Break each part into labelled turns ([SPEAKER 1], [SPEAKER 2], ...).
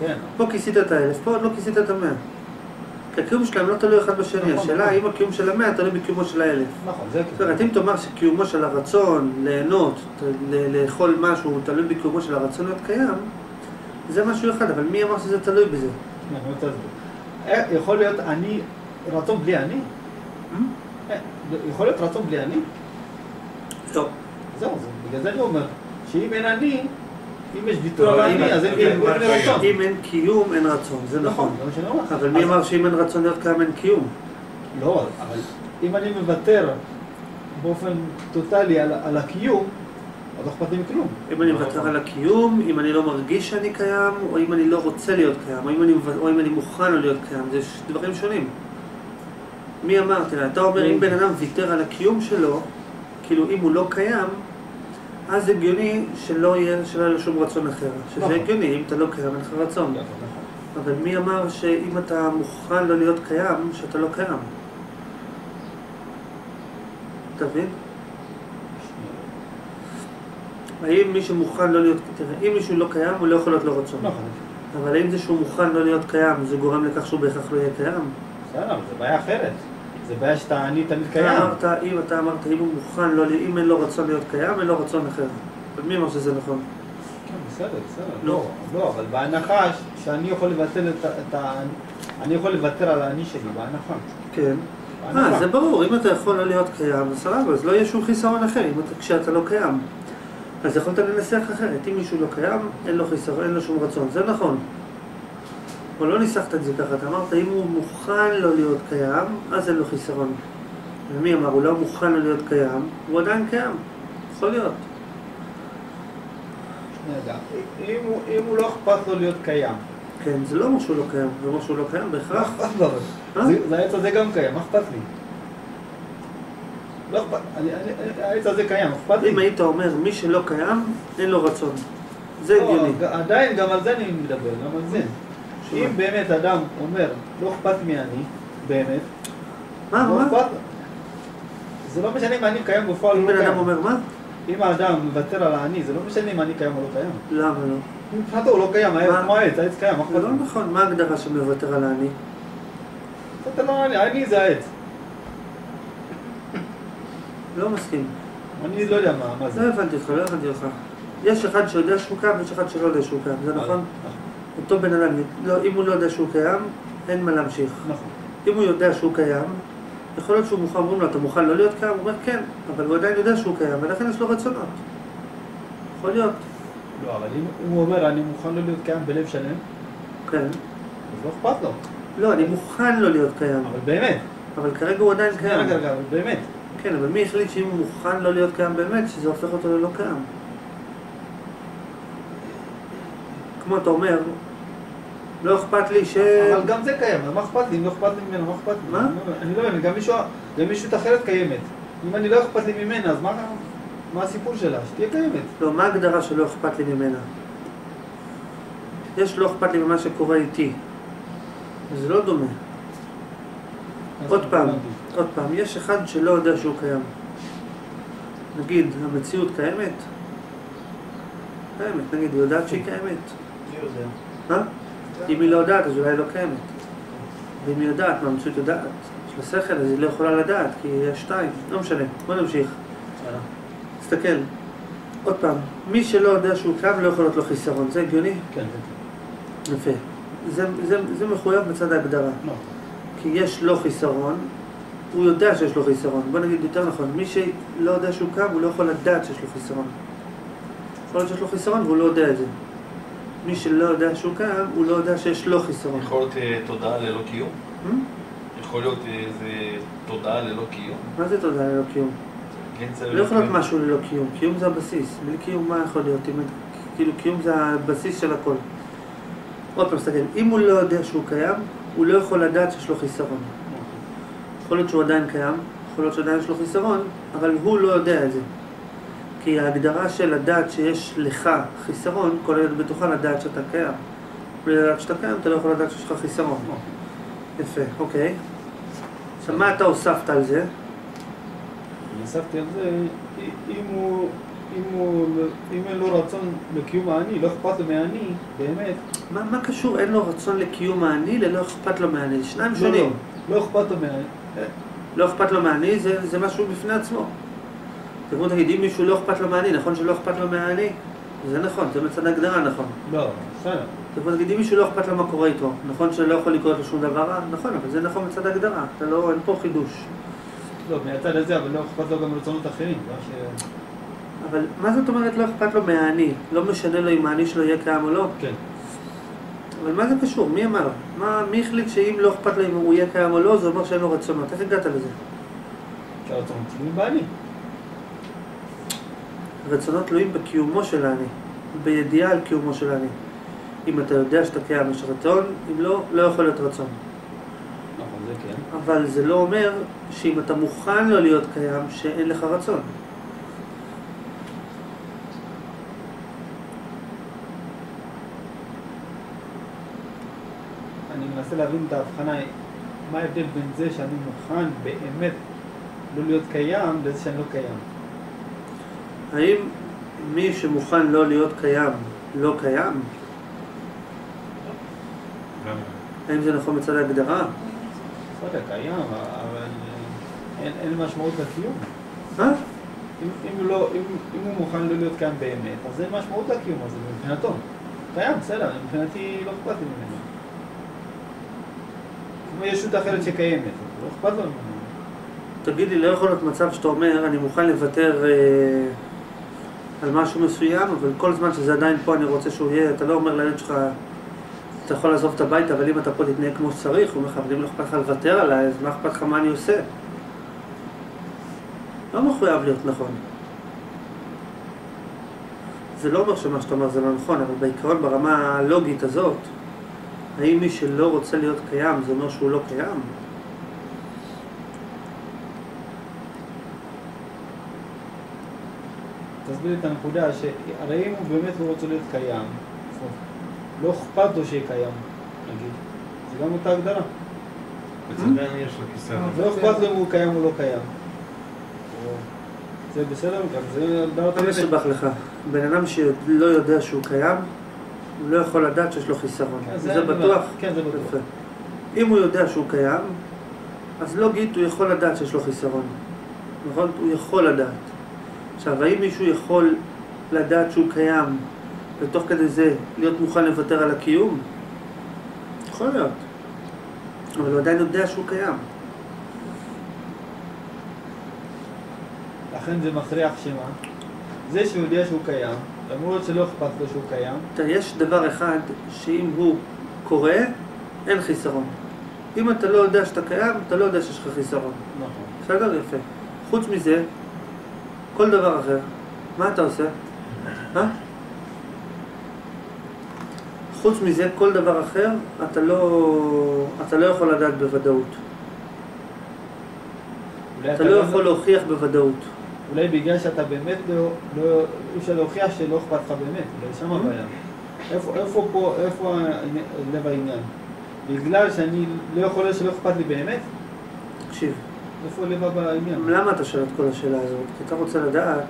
[SPEAKER 1] כן.
[SPEAKER 2] פה כיסית את האלף, פה עוד לא כיסית את המאה. כי הקיום שלהם לא תלוי אחד בשני,
[SPEAKER 1] נכון,
[SPEAKER 2] השאלה
[SPEAKER 1] נכון.
[SPEAKER 2] האם הקיום של המאה תלוי בקיומו של האלף.
[SPEAKER 1] נכון, זה
[SPEAKER 2] זאת אומרת, אם תאמר שקיומו של הרצון ליהנות, לאכול משהו, הוא תלוי בקיומו של הרצון להיות קיים, זה משהו אחד, אבל מי אמר שזה תלוי בזה?
[SPEAKER 1] להסביר. אה, יכול להיות אני, רצון בלי אני? אה, יכול להיות רצון בלי אני?
[SPEAKER 2] לא.
[SPEAKER 1] זהו, זה- בגלל זה אני אומר, שאם אין אני, אם יש ויתור על
[SPEAKER 3] אם-
[SPEAKER 1] אז אין רצון.
[SPEAKER 2] אם אין קיום, אין רצון, זה נכון.
[SPEAKER 1] אומר.
[SPEAKER 2] אבל מי אמר שאם אין רצון להיות קיים, אין קיום?
[SPEAKER 1] לא, אבל אם אני מוותר באופן טוטאלי על, הקיום, אז לא אכפת לי מכלום.
[SPEAKER 2] אם אני מוותר
[SPEAKER 3] נכון.
[SPEAKER 2] על הקיום, אם אני לא מרגיש שאני קיים, או אם אני לא רוצה להיות קיים, או אם אני, מוכן לא להיות קיים, זה דברים שונים. מי אמר? תראה, אתה אומר אם בן אדם ויתר על הקיום שלו, כאילו אם הוא לא קיים, אז הגיוני שלא יהיה, שלא יהיה לו שום רצון אחר. שזה
[SPEAKER 1] נכון.
[SPEAKER 2] הגיוני, אם אתה לא קיים, אין לך רצון. אבל מי אמר שאם אתה מוכן לא להיות קיים, שאתה לא קיים? אתה מבין? האם מישהו מוכן לא להיות... תראה, אם מישהו לא קיים, הוא לא יכול להיות לו רצון.
[SPEAKER 1] נכון.
[SPEAKER 2] אבל האם זה שהוא מוכן לא להיות קיים, זה גורם לכך שהוא בהכרח לא יהיה קיים?
[SPEAKER 1] בסדר, זו בעיה אחרת. זו בעיה שאתה אני תמיד
[SPEAKER 2] אתה
[SPEAKER 1] קיים.
[SPEAKER 2] אמרת, אם אתה אמרת, אם הוא מוכן לא... אם אין לו רצון להיות קיים, אין לו רצון אחר. מי אמר שזה נכון?
[SPEAKER 1] כן, בסדר, בסדר.
[SPEAKER 2] לא.
[SPEAKER 1] לא, לא, אבל בהנחה שאני יכול לבטל את ה... את ה... אני יכול לוותר על האני שלי, בהנחה.
[SPEAKER 2] כן. אה, זה ברור, אם אתה יכול לא להיות קיים, סבבה, אז לא יהיה שום חיסרון אחר, אתה, כשאתה לא קיים. אז יכולת לנסח אחרת, אם מישהו לא קיים, אין לו חיסרון, אין לו שום רצון, זה נכון. אבל לא ניסחת את זה ככה, אתה אמרת, אם הוא מוכן לא להיות קיים, אז אין לו חיסרון. ומי אמר, הוא לא מוכן לא להיות קיים, הוא עדיין קיים, יכול להיות.
[SPEAKER 1] אם הוא- אם הוא לא אכפת לו להיות קיים,
[SPEAKER 2] כן, זה לא אומר שהוא לא קיים, זה אומר שהוא לא קיים
[SPEAKER 1] מה
[SPEAKER 2] בהכרח.
[SPEAKER 1] אכפת לו?
[SPEAKER 2] אה?
[SPEAKER 1] זה- העץ הזה גם קיים, מה אכפת לי? לא אכפת, העץ הזה קיים, אכפת לי?
[SPEAKER 2] אם היית אומר, מי שלא קיים, אין לו רצון. זה
[SPEAKER 1] לא,
[SPEAKER 2] הגיוני.
[SPEAKER 1] עדיין, גם על זה אני מדבר, גם על זה. אם באמת אדם אומר, לא אכפת מי אני, באמת,
[SPEAKER 2] מה,
[SPEAKER 1] לא? אכפת, זה לא משנה אם אני קיים בפועל או
[SPEAKER 2] אם
[SPEAKER 1] לא
[SPEAKER 2] בן אדם
[SPEAKER 1] קיים.
[SPEAKER 2] אומר מה?
[SPEAKER 1] אם האדם מוותר על האני, זה לא משנה אם אני קיים או לא קיים.
[SPEAKER 2] למה לא?
[SPEAKER 1] מבחינתו הוא לא קיים, העץ
[SPEAKER 2] מה?
[SPEAKER 1] כמו העץ, העץ קיים,
[SPEAKER 2] זה לא? נכון, מה ההגדרה של מוותר על האני?
[SPEAKER 1] אתה לא אני, אני זה העץ.
[SPEAKER 2] לא מסכים.
[SPEAKER 1] אני לא יודע מה, מה
[SPEAKER 2] לא
[SPEAKER 1] זה.
[SPEAKER 2] הבנתי אותך, לא הבנתי אותך. יש אחד שיודע שהוא קיים ויש אחד שלא יודע שהוא קיים, זה נכון? אותו בן אדם, לא, אם הוא לא יודע שהוא קיים, אין מה להמשיך.
[SPEAKER 1] נכון.
[SPEAKER 2] אם הוא יודע שהוא קיים, יכול להיות שהוא מוכן, אומרים לו, אתה מוכן לא להיות קיים? הוא אומר, כן, אבל הוא עדיין יודע שהוא קיים, ולכן יש לו רצונות. יכול להיות,
[SPEAKER 1] לא, אבל אם הוא אומר, אני מוכן לא להיות קיים בלב שלם,
[SPEAKER 2] כן.
[SPEAKER 1] אז לא אכפת לו.
[SPEAKER 2] לא, אני מוכן לא להיות קיים,
[SPEAKER 1] אבל באמת,
[SPEAKER 2] אבל כרגע הוא עדיין קיים.
[SPEAKER 1] רגע, רגע, אבל באמת.
[SPEAKER 2] כן, אבל מי החליט שאם הוא מוכן לא להיות קיים באמת, שזה הופך אותו ללא קיים? כמו אתה אומר, לא אכפת לי ש...
[SPEAKER 1] אבל גם זה קיים, אז מה אכפת לי? אם לא אכפת לי ממנו, מה אכפת לי?
[SPEAKER 2] מה?
[SPEAKER 1] אני לא מבין, גם מישהו, גם מישות אחרת קיימת. אם אני לא אכפת לי ממנה, אז מה, מה הסיפור שלה? שתהיה קיימת.
[SPEAKER 2] לא, מה ההגדרה שלא אכפת לי ממנה? יש לא אכפת לי ממה שקורה איתי. זה לא דומה. עוד פעם, עוד פעם, יש אחד שלא יודע שהוא קיים. נגיד, המציאות קיימת? קיימת, נגיד, היא יודעת שהיא קיימת.
[SPEAKER 3] מי יודע?
[SPEAKER 2] מה? אם היא לא יודעת, אז אולי היא לא קיימת. ואם היא יודעת, מה המציאות יודעת? יש לה שכל, אז היא לא יכולה לדעת, כי יש שתיים. לא משנה, בוא נמשיך. תסתכל. עוד פעם, מי שלא יודע שהוא קיים לא יכול להיות לו חיסרון, זה הגיוני?
[SPEAKER 1] כן, כן.
[SPEAKER 2] יפה. זה, זה, זה מחויב בצד ההגדרה.
[SPEAKER 1] לא.
[SPEAKER 2] כי יש לו חיסרון, הוא יודע שיש לו חיסרון. בוא נגיד יותר נכון, מי שלא יודע שהוא קם, הוא לא יכול לדעת שיש לו חיסרון. יכול להיות שיש לו חיסרון והוא לא יודע את זה. מי שלא יודע שהוא קם, הוא לא יודע שיש לו חיסרון.
[SPEAKER 3] יכול להיות אה, תודעה ללא קיום?
[SPEAKER 2] Hmm?
[SPEAKER 3] יכול להיות איזה תודעה ללא קיום?
[SPEAKER 2] מה זה תודה ללא קיום?
[SPEAKER 3] גנצה
[SPEAKER 2] לא יכול להיות משהו ללא קיום. קיום זה הבסיס. בלי קיום מה יכול להיות? כאילו קיום זה הבסיס של הכל. עוד פעם, תסתכל, אם הוא לא יודע שהוא קיים, הוא לא יכול לדעת שיש לו חיסרון. יכול להיות שהוא עדיין קיים, יכול להיות שעדיין יש לו חיסרון, אבל הוא לא יודע את זה. כי ההגדרה של לדעת שיש לך חיסרון, כוללת בתוכה לדעת שאתה קיים. בלי לדעת שאתה קיים, אתה לא יכול לדעת שיש לך חיסרון. יפה, אוקיי. עכשיו, מה אתה הוספת על זה?
[SPEAKER 1] נספתי על זה, אם הוא, אם הוא, אם אין לו רצון לקיום האני, לא אכפת לו מהאני, באמת,
[SPEAKER 2] מה, מה קשור אין לו רצון לקיום האני ללא אכפת לו מהאני? שניים
[SPEAKER 1] לא,
[SPEAKER 2] שונים.
[SPEAKER 1] לא, לא אכפת לו מהאני.
[SPEAKER 2] לא אכפת לו מהאני זה, זה משהו בפני עצמו. כמו תגיד, אם מישהו לא אכפת לו מהאני, נכון שלא אכפת לו מהאני? זה נכון, זה מצד ההגדרה נכון.
[SPEAKER 1] לא, בסדר.
[SPEAKER 2] כמו תגיד, אם מישהו לא אכפת לו מה קורה איתו, נכון שלא יכול לקרות לו שום דבר רע? נכון, אבל זה נכון מצד ההגדרה, אתה לא, אין פה חידוש.
[SPEAKER 1] לא, מהצד הזה, אבל לא אכפת לו גם רצונות אחרים. ש...
[SPEAKER 2] אבל מה זאת אומרת לא אכפת לו מהאני? לא משנה לו אם האני שלו יהיה קיים או לא?
[SPEAKER 1] כן.
[SPEAKER 2] אבל מה זה קשור? מי אמר? מה, מי החליט שאם לא אכפת לו אם הוא יהיה קיים או לא, זה אומר שאין לו רצונות? איך הגעת לזה?
[SPEAKER 1] כי הרצונות תלויים באני.
[SPEAKER 2] רצונות תלויים בקיומו של האני, בידיעה על קיומו של האני. אם אתה יודע שאתה קיים, יש רצון, אם לא, לא יכול להיות רצון.
[SPEAKER 1] נכון, זה כן.
[SPEAKER 2] אבל זה לא אומר שאם אתה מוכן לא להיות קיים, שאין לך רצון.
[SPEAKER 1] אני מנסה להבין את ההבחנה, מה ההבדל בין זה שאני מוכן באמת לא להיות קיים, לזה שאני לא קיים.
[SPEAKER 2] האם מי שמוכן לא להיות קיים, לא קיים? האם זה נכון מצד ההגדרה?
[SPEAKER 1] יודע, קיים, אבל אה, אין, משמעות לקיום. אם, אם, הוא לא, אם, אם הוא מוכן לא להיות קיים באמת, אז אין משמעות לקיום הזה מבחינתו. קיים, בסדר, מבחינתי לא אכפת לי ממנו. כמו ישות אחרת שקיימת, לא אכפת לו ממנו.
[SPEAKER 2] תגיד לי, לא יכול להיות מצב שאתה אומר, אני מוכן לוותר אה, על משהו מסוים, אבל כל זמן שזה עדיין פה, אני רוצה שהוא יהיה, אתה לא אומר לילד שלך, אתה יכול לעזוב את הבית, אבל אם אתה פה תתנהג כמו שצריך, הוא אומר לך, אבל אם לא אכפת לך לוותר עליי, אז מה אכפת לך מה אני עושה? לא מחויב להיות נכון. זה לא אומר שמה שאתה אומר זה לא נכון, אבל בעיקרון ברמה הלוגית הזאת, האם מי שלא רוצה להיות קיים, זה אומר שהוא לא קיים?
[SPEAKER 1] תסביר לי את הנקודה, שהרי אם הוא באמת לא רוצה להיות קיים, לא אכפת לו שיהיה קיים, נגיד, זה גם אותה הגדרה.
[SPEAKER 3] כיסא
[SPEAKER 1] לא אכפת לו אם הוא קיים או לא קיים. זה בסדר? גם זה הגדרת
[SPEAKER 2] לא מסובך לך. בן אדם שלא יודע שהוא קיים, הוא לא יכול לדעת שיש לו חיסרון.
[SPEAKER 1] כן,
[SPEAKER 2] זה
[SPEAKER 1] אני.
[SPEAKER 2] בטוח?
[SPEAKER 1] כן, זה בטוח.
[SPEAKER 2] יפה. אם הוא יודע שהוא קיים, אז לוגית הוא יכול לדעת שיש לו חיסרון. נכון? הוא יכול לדעת. עכשיו, האם מישהו יכול לדעת שהוא קיים, ותוך כדי זה להיות מוכן לוותר על הקיום? יכול להיות. אבל הוא עדיין יודע שהוא קיים.
[SPEAKER 1] לכן זה מכריח שמה? זה שהוא יודע שהוא קיים, למרות שלא אכפת לו שהוא קיים,
[SPEAKER 2] תראה, יש דבר אחד שאם הוא קורה, אין חיסרון. אם אתה לא יודע שאתה קיים, אתה לא יודע שיש לך חיסרון.
[SPEAKER 1] נכון.
[SPEAKER 2] בסדר? יפה. חוץ מזה, כל דבר אחר, מה אתה עושה? אה? חוץ מזה, כל דבר אחר, אתה לא, אתה לא יכול לדעת בוודאות.
[SPEAKER 1] אולי
[SPEAKER 2] אתה לא
[SPEAKER 1] גם-
[SPEAKER 2] יכול להוכיח בוודאות.
[SPEAKER 1] אולי בגלל שאתה באמת לא, לא, אי אפשר להוכיח שלא אכפת לך באמת, אולי שם
[SPEAKER 2] Mm-hmm.
[SPEAKER 1] הבעיה. איפה, איפה פה, איפה לב העניין? בגלל שאני לא יכול להיות שלא אכפת לי באמת?
[SPEAKER 2] תקשיב,
[SPEAKER 1] איפה לב העניין?
[SPEAKER 2] למה אתה שואל את כל השאלה הזאת? כי אתה רוצה לדעת,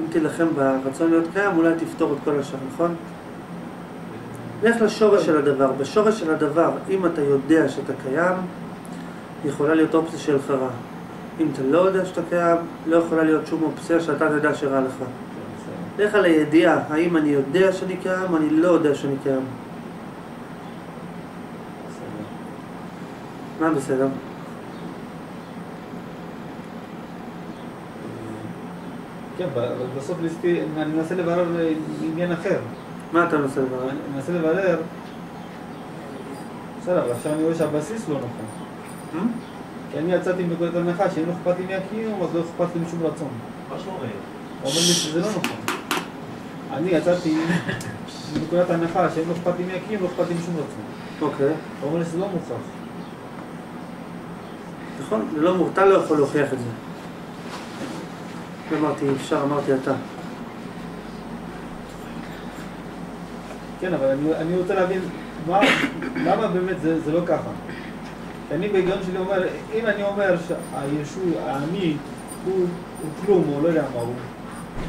[SPEAKER 2] אם תילחם ברצון להיות קיים, אולי תפתור את כל השאר, נכון? לך לשורש של הדבר. בשורש של הדבר, אם אתה יודע שאתה קיים, יכולה להיות אופציה של רע. אם אתה לא יודע שאתה קיים, לא יכולה להיות שום אופציה שאתה תדע שרע לך. לך על הידיעה, האם אני יודע שאני קיים או אני לא יודע שאני קיים. מה בסדר?
[SPEAKER 1] כן, אבל בסוף ניסיתי, אני מנסה לברר עניין אחר.
[SPEAKER 2] מה אתה מנסה לברר?
[SPEAKER 1] אני מנסה לברר, בסדר, אבל עכשיו אני רואה שהבסיס לא נכון.
[SPEAKER 2] Hmm?
[SPEAKER 1] כי אני יצאתי מנקודת הנחה שאם לא אכפת לי מהקיום, אז לא אכפת לי משום רצון.
[SPEAKER 3] מה?
[SPEAKER 1] הוא אומר לי שזה לא נכון. אני יצאתי מנקודת הנחה שאם לא אכפת לי מהקיום, לא אכפת לי משום רצון.
[SPEAKER 2] אוקיי.
[SPEAKER 1] הוא אומר לי שזה לא מוכרח.
[SPEAKER 2] נכון, לא, אתה לא יכול להוכיח את זה. אמרתי, אפשר, אמרתי אתה.
[SPEAKER 1] כן, אבל אני, אני רוצה להבין מה, למה באמת זה, זה לא ככה. אני בהיגיון שלי אומר, אם אני אומר שהישו, האני, הוא, הוא כלום, או לא יודע מה הוא,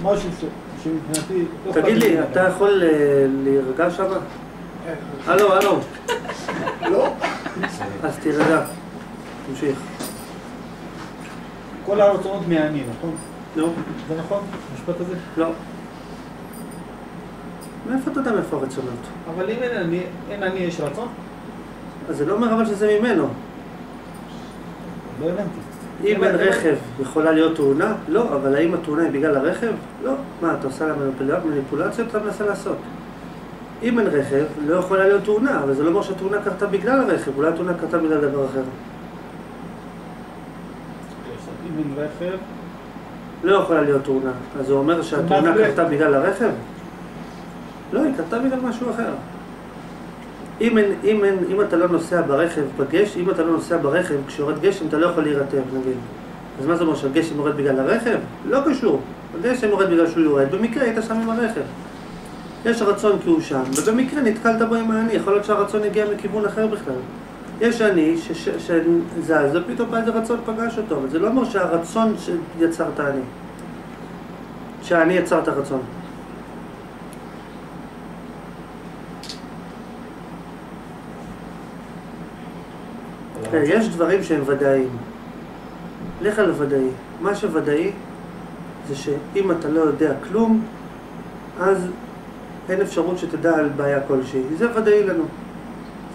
[SPEAKER 1] משהו ש... שמבחינתי... לא
[SPEAKER 2] תגיד לי. אתה יכול אה, להירגע שם? הלו, הלו.
[SPEAKER 4] לא?
[SPEAKER 2] אז תירגע. תמשיך.
[SPEAKER 1] כל הרצונות מהאני, נכון?
[SPEAKER 2] נו,
[SPEAKER 1] זה נכון? המשפט הזה?
[SPEAKER 2] לא. מאיפה אתה יודע מאיפה הרצונות?
[SPEAKER 1] אבל אם אין אני, אין אני יש רצון?
[SPEAKER 2] אז זה לא אומר אבל שזה ממנו.
[SPEAKER 1] לא הבנתי.
[SPEAKER 2] אם אין רכב, יכולה להיות תאונה? לא, אבל האם התאונה היא בגלל הרכב? לא. מה, אתה עושה לה? מניפולציות אתה מנסה לעשות. אם אין רכב, לא יכולה להיות תאונה, אבל זה לא אומר שהתאונה קרתה בגלל הרכב, אולי התאונה קרתה בגלל דבר אחר.
[SPEAKER 1] אם אין רכב,
[SPEAKER 2] לא יכולה להיות תאונה. אז הוא אומר שהתאונה? קרתה בגלל הרכב? לא, היא קרתה בגלל משהו אחר. אם, אין, אם, אין, אם אתה לא נוסע ברכב, בגש, אם אתה לא נוסע ברכב, כשיורד גשם אתה לא יכול להירטב, נגיד. אז מה זה אומר שהגשם יורד בגלל הרכב? לא קשור. הגשם יורד בגלל שהוא יורד, במקרה היית שם עם הרכב. יש רצון כי הוא שם, ובמקרה נתקלת בו עם האני, יכול להיות שהרצון הגיע מכיוון אחר בכלל. יש אני שזז, ופתאום בא איזה רצון פגש אותו, אבל זה לא אומר שהרצון שיצר את האני. שהאני יצר את הרצון. יש דברים שהם ודאיים. לך על הוודאי. מה שוודאי זה שאם אתה לא יודע כלום, אז אין אפשרות שתדע על בעיה כלשהי. זה ודאי לנו.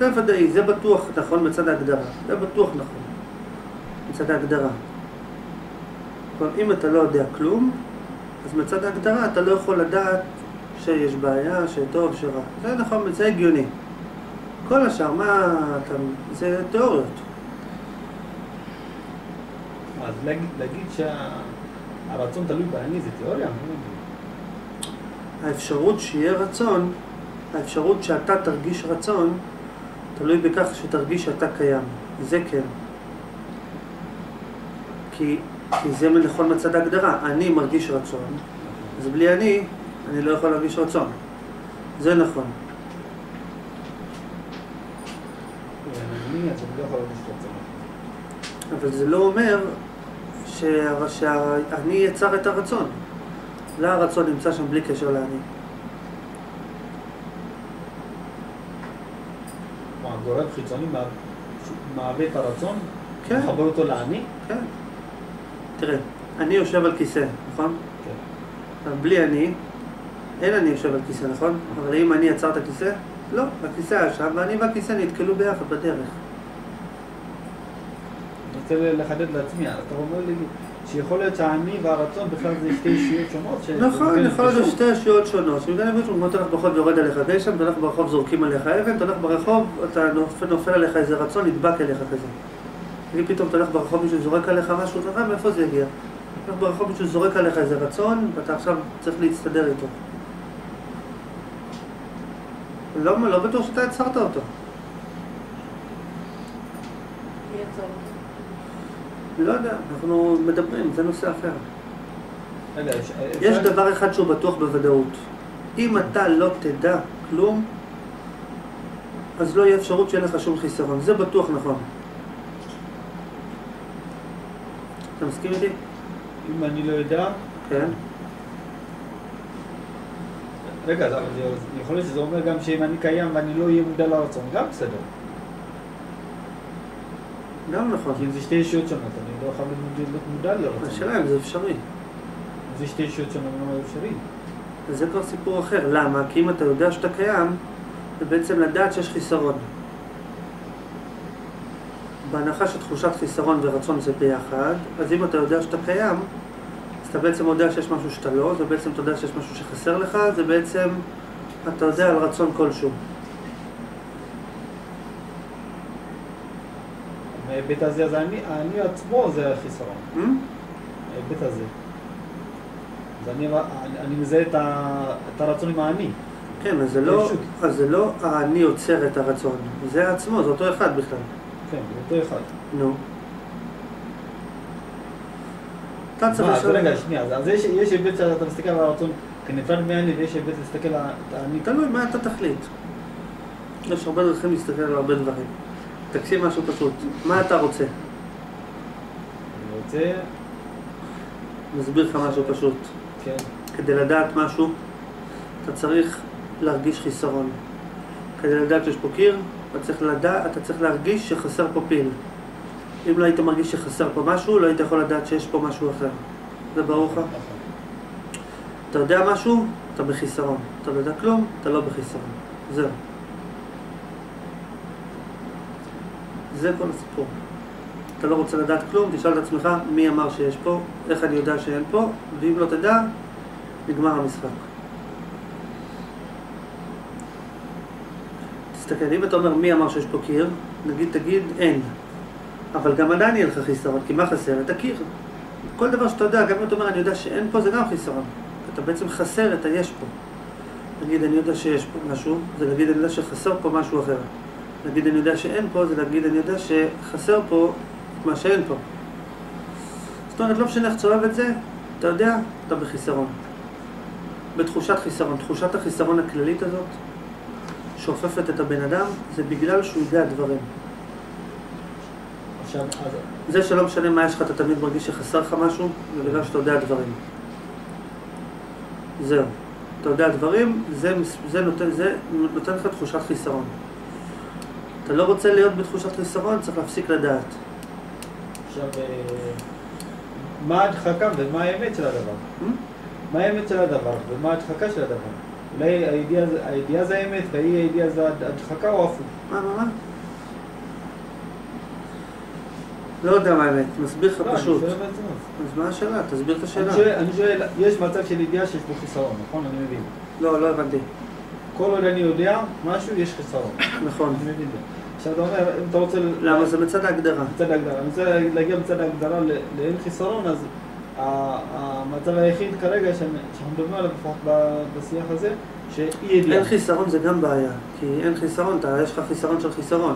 [SPEAKER 2] זה ודאי, זה בטוח נכון מצד ההגדרה. זה בטוח נכון מצד ההגדרה. כלומר, אם אתה לא יודע כלום, אז מצד ההגדרה אתה לא יכול לדעת שיש בעיה, שטוב, שרע. זה נכון, זה הגיוני. כל השאר, מה אתה... זה תיאוריות.
[SPEAKER 1] אז להגיד- להגיד שהרצון תלוי באני זה תיאוריה?
[SPEAKER 2] האפשרות שיהיה רצון, האפשרות שאתה תרגיש רצון, תלוי בכך שתרגיש שאתה קיים. זה כן. כי, כי זה נכון מצד ההגדרה. אני מרגיש רצון, אז בלי אני, אני לא יכול להרגיש רצון. זה נכון. אבל זה לא אומר שהאני יצר את הרצון. לא הרצון נמצא שם בלי קשר לאני.
[SPEAKER 1] מה, גורם חיצוני מהווה את הרצון?
[SPEAKER 2] כן.
[SPEAKER 1] מחבר אותו לאני?
[SPEAKER 2] כן. תראה, אני יושב על כיסא, נכון?
[SPEAKER 1] כן.
[SPEAKER 2] בלי אני, אין אני יושב על כיסא, נכון? אבל אם אני עצר את הכיסא? לא, הכיסא היה שם, ואני והכיסא נתקלו ביחד בדרך.
[SPEAKER 1] אני רוצה לחדד לעצמי, אתה אומר לי שיכול להיות שהאני והרצון בכלל זה שתי אישיות שונות?
[SPEAKER 2] נכון,
[SPEAKER 1] כן,
[SPEAKER 2] יכול להיות. שתי ישויות שונות. שבגלל נגיד כמו אתה הולך ברחוב ויורד עליך גשם, אתה הולך ברחוב זורקים עליך אבן, אתה הולך ברחוב, אתה נופל, נופל עליך איזה רצון, נדבק אליך כזה. אם פתאום אתה הולך ברחוב מישהו זורק עליך משהו, אתה מאיפה זה הגיע? אתה הולך ברחוב מישהו זורק עליך איזה רצון, ואתה עכשיו צריך להצטדר איתו. לא, לא בטוח שאתה יצרת אותו.
[SPEAKER 5] מי יצר?
[SPEAKER 2] לא יודע, אנחנו מדברים, זה נושא אחר.
[SPEAKER 1] יש-
[SPEAKER 2] דבר אחד שהוא בטוח בוודאות. אם אתה לא תדע כלום, אז לא יהיה אפשרות שיהיה לך שום חיסרון. זה בטוח נכון. אתה מסכים איתי?
[SPEAKER 1] אם אני לא יודע,
[SPEAKER 2] כן.
[SPEAKER 1] רגע, יכול להיות שזה אומר גם שאם אני קיים ואני לא אהיה מודע לרצון, גם בסדר.
[SPEAKER 2] גם נכון.
[SPEAKER 1] כי אם זה שתי אישיות שונות, אני לא חייב להיות להיות מודע לרצון.
[SPEAKER 2] השאלה אם זה אפשרי.
[SPEAKER 1] זה שתי אישיות שונות, לא אפשרי.
[SPEAKER 2] אז זה כבר סיפור אחר. למה? כי אם אתה יודע שאתה קיים, זה בעצם לדעת שיש חיסרון. בהנחה שתחושת חיסרון ורצון זה ביחד, אז אם אתה יודע שאתה קיים, אז אתה בעצם יודע שיש משהו שאתה לא, זה בעצם אתה יודע שיש משהו שחסר לך, זה בעצם אתה יודע על רצון כלשהו.
[SPEAKER 1] מההיבט הזה, אז אני, אני עצמו זה החיסרון,
[SPEAKER 2] Hmm?
[SPEAKER 1] ההיבט הזה. אז אני, אני, מזהה את, ה, את הרצון עם האני.
[SPEAKER 2] כן, אז זה לא. אז זה לא האני עוצר את הרצון, זה עצמו, זה אותו אחד בכלל.
[SPEAKER 1] כן, זה אותו אחד.
[SPEAKER 2] נו. אתה צריך לשאול...
[SPEAKER 1] רגע, שנייה, אז יש, יש היבט שאתה מסתכל על הרצון כנפרד מהאני, ויש היבט להסתכל על האני.
[SPEAKER 2] תלוי מה אתה תחליט. יש הרבה דרכים להסתכל על הרבה דברים. תקשיב משהו פשוט. מה אתה רוצה?
[SPEAKER 1] אני רוצה,
[SPEAKER 2] נסביר לך משהו פשוט.
[SPEAKER 1] כן,
[SPEAKER 2] כדי לדעת משהו, אתה צריך להרגיש חיסרון. כדי לדעת שיש פה קיר, אתה צריך לדעת, אתה צריך להרגיש שחסר פה פיל. אם לא היית מרגיש שחסר פה משהו, לא היית יכול לדעת שיש פה משהו אחר. זה ברור לך?
[SPEAKER 1] נכון.
[SPEAKER 2] אתה יודע משהו, אתה בחיסרון. אתה לא יודע כלום, אתה לא בחיסרון. זהו. זה כל הסיפור. אתה לא רוצה לדעת כלום, תשאל את עצמך מי אמר שיש פה, איך אני יודע שאין פה, ואם לא תדע, נגמר המשחק. תסתכל, אם אתה אומר מי אמר שיש פה קיר, נגיד תגיד אין. אבל גם עדיין יהיה לך חיסרון, כי מה חסר? את הקיר. כל דבר שאתה יודע, גם אם אתה אומר אני יודע שאין פה, זה גם חיסרון. אתה בעצם חסר את היש פה. נגיד אני יודע שיש פה משהו, זה להגיד אני יודע שחסר פה משהו אחר. להגיד אני יודע שאין פה, זה להגיד אני יודע שחסר פה את מה שאין פה. זאת אומרת, לא משנה איך תסובב את זה, אתה יודע, אתה בחיסרון. בתחושת חיסרון. תחושת החיסרון הכללית הזאת, שאופפת את הבן אדם, זה בגלל שהוא יודע דברים.
[SPEAKER 1] עכשיו,
[SPEAKER 2] זה שלא משנה מה יש לך, אתה תמיד מרגיש שחסר לך משהו, זה בגלל שאתה יודע דברים. זהו. אתה יודע דברים, זה, זה, נותן, זה נותן לך תחושת חיסרון. אתה לא רוצה להיות בתחושת חיסרון, צריך להפסיק לדעת.
[SPEAKER 1] עכשיו, אה, מה ההדחקה ומה האמת של הדבר?
[SPEAKER 2] Hmm?
[SPEAKER 1] מה האמת של הדבר ומה ההדחקה של הדבר? אולי הידיעה זה- האמת והאי הידיעה זה ההדחקה או הפוך?
[SPEAKER 2] מה, מה, מה? לא יודע מה האמת, מסביר לך
[SPEAKER 1] לא,
[SPEAKER 2] פשוט. אז מה השאלה? תסביר את השאלה.
[SPEAKER 1] אני שואל, יש מצב של ידיעה שיש בו חיסרון, נכון? אני מבין.
[SPEAKER 2] לא, לא הבנתי.
[SPEAKER 1] כל עוד אני יודע משהו, יש חיסרון.
[SPEAKER 2] נכון.
[SPEAKER 1] אני מבין את זה. עכשיו אתה אומר, אם אתה רוצה...
[SPEAKER 2] למה? זה מצד ההגדרה.
[SPEAKER 1] מצד ההגדרה. אני רוצה להגיע מצד ההגדרה לאין חיסרון, אז המצב היחיד כרגע שאנחנו מדברים עליו, לפחות בשיח הזה, שאי ידיעה.
[SPEAKER 2] אין חיסרון זה גם בעיה, כי אין חיסרון, אתה, יש לך חיסרון של חיסרון.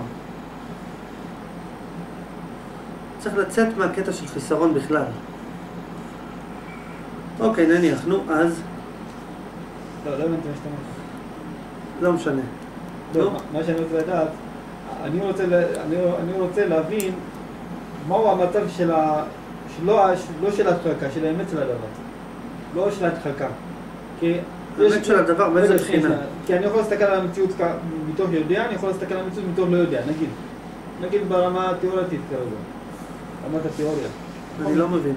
[SPEAKER 2] צריך לצאת מהקטע של חיסרון בכלל. אוקיי, נניח, נו, אז,
[SPEAKER 1] לא, לא הבנתי מה שאתה אומר.
[SPEAKER 2] לא משנה.
[SPEAKER 1] לא, מה שאני רוצה לדעת, אני רוצה, אני, אני רוצה להבין מהו המצב של ה... שלא, לא של ההדחקה, של האמת של הדבר. לא של ההדחקה. כי...
[SPEAKER 2] האמת של הדבר, מאיזה
[SPEAKER 1] רגע, שנייה,
[SPEAKER 2] בחינה?
[SPEAKER 1] כי אני יכול להסתכל על המציאות מתוך יודע, אני יכול להסתכל על המציאות מתוך לא יודע, נגיד. נגיד ברמה התיאורטית כרגע. רמת התיאוריה.
[SPEAKER 2] אני לא מבין.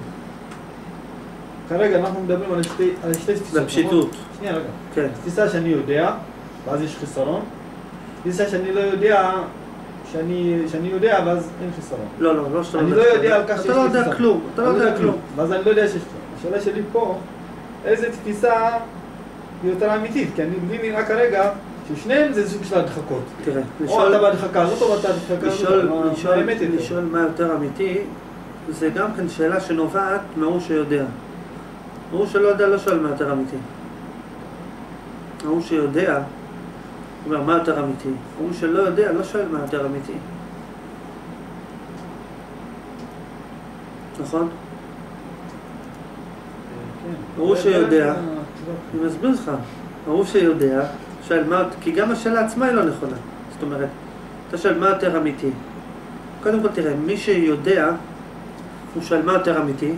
[SPEAKER 1] כרגע אנחנו מדברים על שתי, על שתי תפיסות.
[SPEAKER 2] בפשיטות.
[SPEAKER 1] נכון? שנייה רגע.
[SPEAKER 2] כן.
[SPEAKER 1] תפיסה שאני יודע, ואז יש חיסרון. תפיסה שאני לא יודע, שאני, שאני יודע, ואז אין חיסרון.
[SPEAKER 2] לא, לא, לא שאתה
[SPEAKER 1] אני לא. יודע על כך שיש
[SPEAKER 2] אתה לא יודע
[SPEAKER 1] חיסרון.
[SPEAKER 2] כלום, אתה לא יודע כלום.
[SPEAKER 1] ואז אני לא יודע שיש חיסרון. השאלה שלי פה, איזה תפיסה היא יותר אמיתית? כי אני לי נראה כרגע ששניהם זה סוג של הדחקות.
[SPEAKER 2] תראה,
[SPEAKER 1] או אתה בהדחקה הזאת או אתה בהדחקה הזאת.
[SPEAKER 2] לשאול
[SPEAKER 1] מה יותר
[SPEAKER 2] אמיתי, זה גם כן שאלה שנובעת מההוא שיודע. ההוא שלא יודע לא שואל מה יותר אמיתי. ההוא שיודע, אומר מה יותר אמיתי. ההוא שלא יודע לא שואל מה יותר אמיתי. נכון?
[SPEAKER 1] כן.
[SPEAKER 2] הוא
[SPEAKER 1] זה-
[SPEAKER 2] שיודע.
[SPEAKER 1] זה-
[SPEAKER 2] אני מסביר לך. ההוא שיודע, שואל מה, כי גם השאלה עצמה היא לא נכונה. זאת אומרת, אתה שואל מה יותר אמיתי. קודם כל תראה, מי שיודע, הוא שואל מה יותר אמיתי,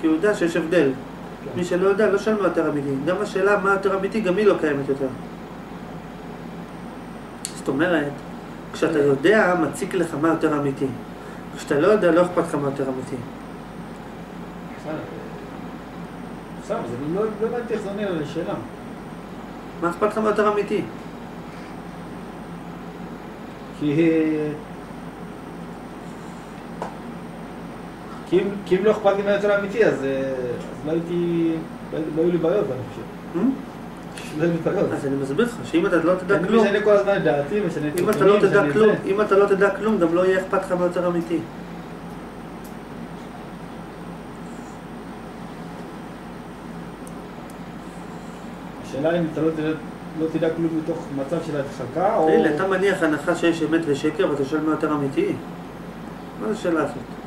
[SPEAKER 2] כי הוא יודע שיש הבדל.
[SPEAKER 1] כן.
[SPEAKER 2] מי שלא יודע לא שואל מה יותר אמיתי. גם השאלה מה יותר אמיתי, גם היא לא קיימת יותר. זאת אומרת, כשאתה יודע, מציק לך מה יותר אמיתי. כשאתה לא יודע, לא אכפת לך מה יותר אמיתי.
[SPEAKER 1] בסדר. לא לא הבנתי איך זה עונה על השאלה.
[SPEAKER 2] מה אכפת לך מה יותר אמיתי?
[SPEAKER 1] כי... כי אם, כי אם לא אכפת לי מה יותר אמיתי, אז, אה, לא הייתי... לא, לא היו לי בעיות, אני חושב.
[SPEAKER 2] אז אני מסביר לך, שאם אתה לא תדע
[SPEAKER 1] אני
[SPEAKER 2] כלום,
[SPEAKER 1] משנה כל הזמן את דעתי, משנה את
[SPEAKER 2] אם אתה לא תדע כלום,
[SPEAKER 1] זה.
[SPEAKER 2] אם אתה לא תדע כלום, גם לא יהיה אכפת לך מה יותר אמיתי.
[SPEAKER 1] השאלה אם אתה לא תדע, לא תדע כלום מתוך מצב של הדחקה, או...
[SPEAKER 2] תגיד לי, אתה מניח הנחה שיש אמת ושקר ואתה שואל מה יותר אמיתי? מה זו השאלה הזאת?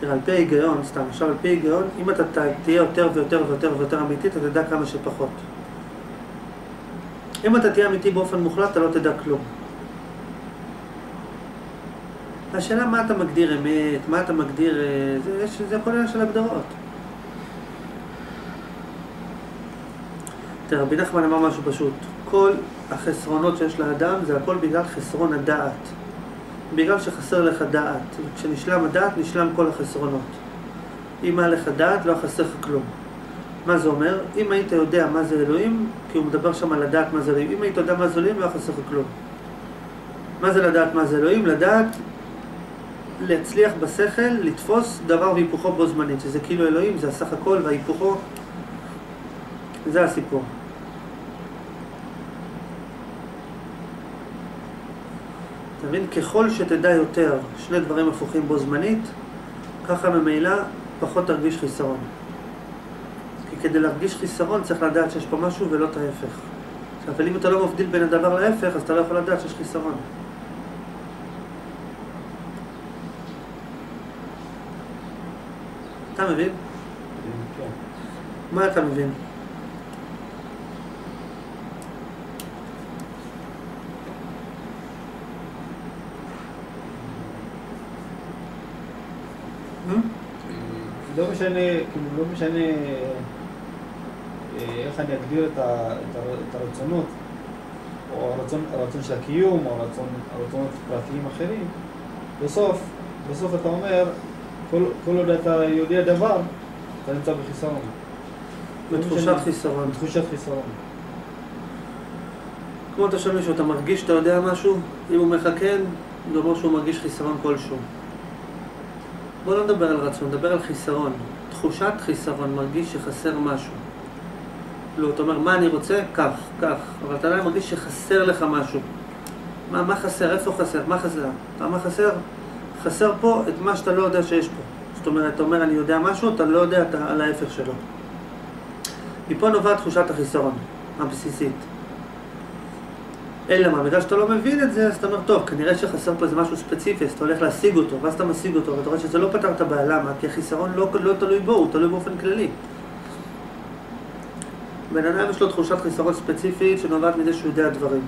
[SPEAKER 2] תראה, על פי ההיגיון, סתם, עכשיו על פי ההיגיון, אם אתה תהיה יותר ויותר ויותר ויותר אמיתי, אתה תדע כמה שפחות. אם אתה תהיה אמיתי באופן מוחלט, אתה לא תדע כלום. השאלה מה אתה מגדיר אמת, מה אתה מגדיר... אה, זה, זה הכל עניין של הגדרות. תראה, רבי נחמן אמר משהו פשוט. כל החסרונות שיש לאדם זה הכל בגלל חסרון הדעת. בגלל שחסר לך דעת. כשנשלם הדעת, נשלם כל החסרונות. אם היה לך דעת, לא חסר לך כלום. מה זה אומר? אם היית יודע מה זה אלוהים, כי הוא מדבר שם על לדעת מה זה אלוהים, אם היית יודע מה זה אלוהים, לא חסר לך כלום. מה זה לדעת מה זה אלוהים? לדעת להצליח בשכל, לתפוס דבר והיפוכו בו זמנית, שזה כאילו אלוהים, זה הסך הכל וההיפוכו, זה הסיפור. אתה מבין? ככל שתדע יותר שני דברים הפוכים בו זמנית, ככה ממילא פחות תרגיש חיסרון. כי כדי להרגיש חיסרון צריך לדעת שיש פה משהו ולא את ההפך. אבל אם אתה לא מבדיל בין הדבר להפך, אז אתה לא יכול לדעת שיש חיסרון. אתה מבין?
[SPEAKER 1] כן.
[SPEAKER 2] מה אתה מבין?
[SPEAKER 1] משנה, כאילו, לא משנה אה, איך אני אגדיר את, ה, את, ה, את הרצונות, או הרצון, הרצון של הקיום, או הרצון, הרצונות פרטיים אחרים, בסוף, בסוף אתה אומר, כל, כל עוד אתה יודע דבר, אתה נמצא בחיסרון.
[SPEAKER 2] בתחושת חיסרון.
[SPEAKER 1] בתחושת חיסרון.
[SPEAKER 2] כמו אתה שואל מישהו, אתה מרגיש שאתה יודע משהו? אם הוא לך כן, זה אומר שהוא מרגיש חיסרון כלשהו. בוא לא נדבר על רצון, נדבר על חיסרון. תחושת חיסרון, מרגיש שחסר משהו. לא, אתה אומר, מה אני רוצה? כך, כך. אבל אתה עדיין מרגיש שחסר לך משהו. מה, מה חסר? איפה חסר? מה חסר? אתה מה חסר? חסר פה את מה שאתה לא יודע שיש פה. זאת אומרת, אתה אומר, אני יודע משהו, אתה לא יודע את ה- על ההפך שלו. מפה נובעת תחושת החיסרון הבסיסית. אלא מה, בגלל שאתה לא מבין את זה, אז אתה אומר, טוב, כנראה שחסר פה איזה משהו ספציפי, אז אתה הולך להשיג אותו, ואז אתה משיג אותו, ואתה רואה שזה לא פתר את הבעיה, למה? כי החיסרון לא, לא תלוי בו, הוא תלוי באופן כללי. בן אדם יש לו תחושת חיסרון ספציפית שנובעת מזה שהוא יודע דברים.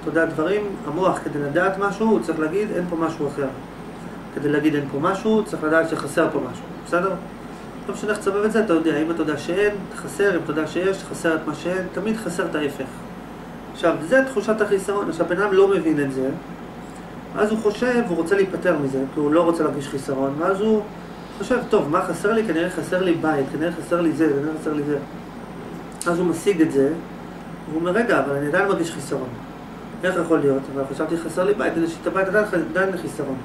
[SPEAKER 2] אתה יודע דברים, המוח כדי לדעת משהו, הוא צריך להגיד אין פה משהו אחר. כדי להגיד אין פה משהו, צריך לדעת שחסר פה משהו, בסדר? לא משנה איך תסבב את זה, אתה יודע, אם אתה יודע שאין, חסר, אם אתה יודע שיש, חסר את מה שאין, תמיד חסר את ההפך. עכשיו, זה תחושת החיסרון. עכשיו, בן אדם לא מבין את זה, אז הוא חושב, הוא רוצה להיפטר מזה, כי הוא לא רוצה להרגיש חיסרון, ואז הוא חושב, טוב, מה חסר לי? כנראה חסר לי בית, כנראה חסר לי זה, כנראה חסר לי זה. אז הוא משיג את זה, והוא אומר, רגע, אבל אני עדיין מרגיש חיסרון. איך יכול להיות? אבל חשבתי חסר לי בית, יש לי את הבית עדיין, לחיסרון.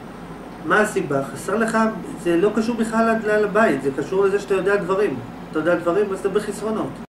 [SPEAKER 2] מה הסיבה? חסר לך, זה לא קשור בכלל לבית, זה קשור לזה שאתה יודע דברים. אתה יודע דברים, אז אתה בחסרונות.